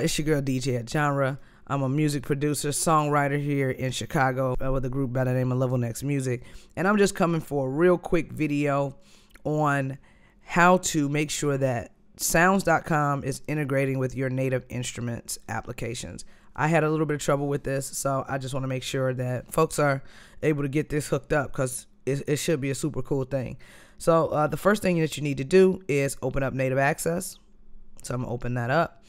It's your girl DJ Ajonra. I'm a music producer, songwriter here in Chicago with a group by the name of Level Next Music. And I'm just coming for a real quick video on how to make sure that sounds.com is integrating with your native instruments applications. I had a little bit of trouble with this, so I just want to make sure that folks are able to get this hooked up because it, it, should be a super cool thing. So uh, the first thing that you need to do is open up Native Access. So I'm going to open that up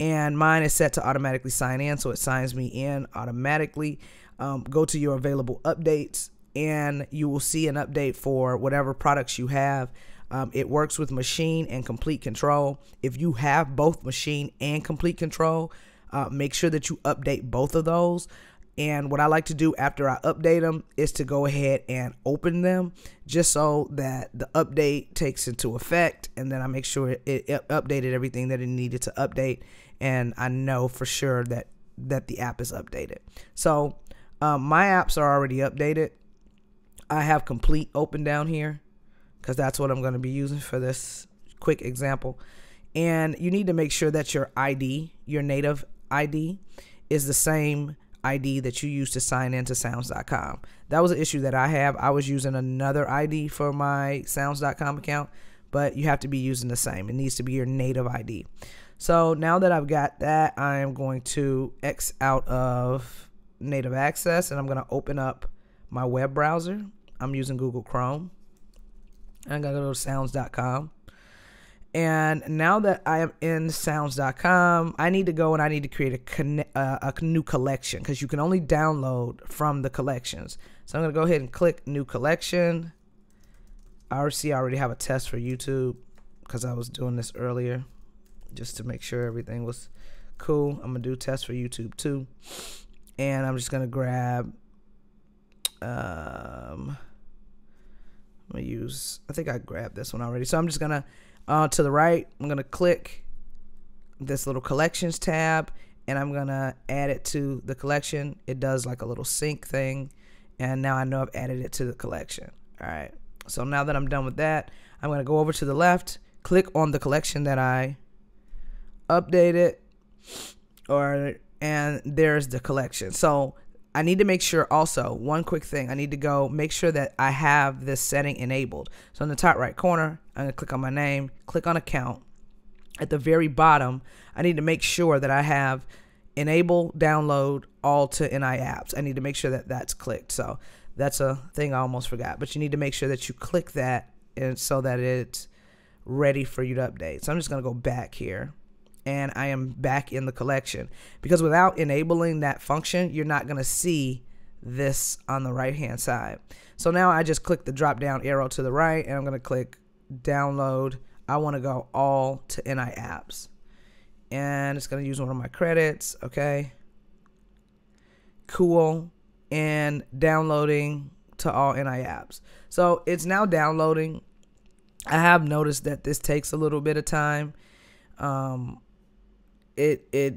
and mine is set to automatically sign in so it signs me in automatically. Um, go to your available updates and you will see an update for whatever products you have. Um, it works with Maschine and Komplete Kontrol. If you have both Maschine and Komplete Kontrol uh, make sure that you update both of those and what I like to do after I update them is to go ahead and open them just so that the update takes into effect and then I make sure it, updated everything that it needed to update and I know for sure that that the app is updated. So um, my apps are already updated. I have Komplete open down here because that's what I'm going to be using for this quick example. And you need to make sure that your ID, your native ID, is the same ID that you use to sign into sounds.com. That was an issue that I have. I was using another ID for my sounds.com account, but you have to be using the same. It needs to be your native ID. So now that I've got that, I am going to X out of native access and I'm going to open up my web browser. I'm using Google Chrome. I'm going to go to sounds.com. And now that I am in sounds.com, I need to go and I need to create a, uh, a new collection because you can only download from the collections. So I'm going to go ahead and click new collection. I see I already have a test for YouTube because I was doing this earlier just to make sure everything was cool. I'm gonna do tests for YouTube too, and I'm just gonna grab. Um, I'm gonna use. I think I grabbed this one already, so I'm just gonna uh, to the right. I'm gonna click this little collections tab, and I'm gonna add it to the collection. It does like a little sync thing, and now I know I've added it to the collection. All right. So now that I'm done with that, I'm gonna go over to the left, click on the collection that I updated or and there's the collection. So I need to make sure also one quick thing. I need to go make sure that I have this setting enabled. So in the top right corner, I'm gonna click on my name, click on account. At the very bottom, I need to make sure that I have enable download all to NI apps. I need to make sure that that's clicked. So that's a thing I almost forgot. But you need to make sure that you click that and so that it's ready for you to update. So I'm just gonna go back here and I am back in the collection. Because without enabling that function, you're not going to see this on the right hand side. So now I just click the drop down arrow to the right and I'm going to click download. I want to go all to NI apps. And it's going to use one of my credits. Okay. Cool. And downloading to all NI apps. So it's now downloading. I have noticed that this takes a little bit of time. Um, it it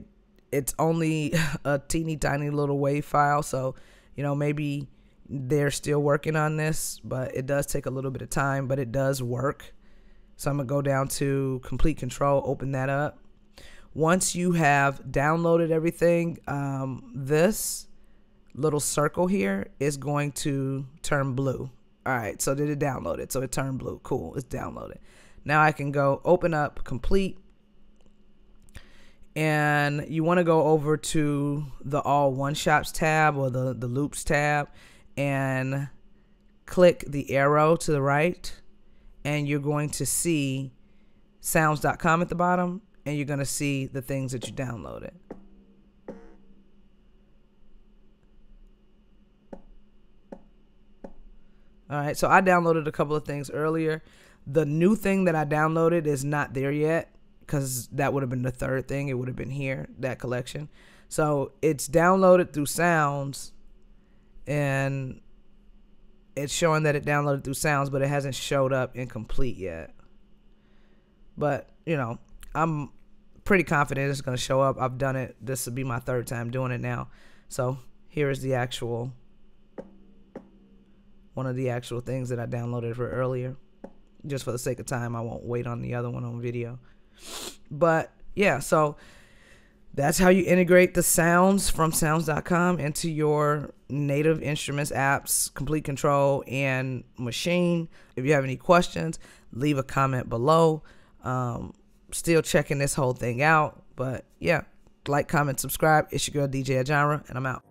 it's only a teeny tiny little wave file, so you know maybe they're still working on this, but it does take a little bit of time, but it does work. So I'm gonna go down to Komplete Kontrol, open that up. Once you have downloaded everything, um, this little circle here is going to turn blue. All right, so did it download it? So it turned blue. Cool, it's downloaded. Now I can go open up Komplete and you want to go over to the all one shots tab or the the loops tab and click the arrow to the right and you're going to see sounds.com at the bottom and you're going to see the things that you downloaded. All right so i downloaded a couple of things earlier. The new thing that i downloaded is not there yet because that would have been the third thing. It would have been here, that collection. So it's downloaded through Sounds, and it's showing that it downloaded through Sounds, but it hasn't showed up in Komplete yet. But, you know, I'm pretty confident it's going to show up. I've done it. This will be my third time doing it now. So here is the actual, one of the actual things that I downloaded for earlier. Just for the sake of time, I won't wait on the other one on video. But yeah, so that's how you integrate the sounds from sounds.com into your native instruments apps Komplete Kontrol and Maschine. if you have any questions leave a comment below. Um, still checking this whole thing out. But yeah like comment subscribe. It's your girl dj Ajonra and i'm out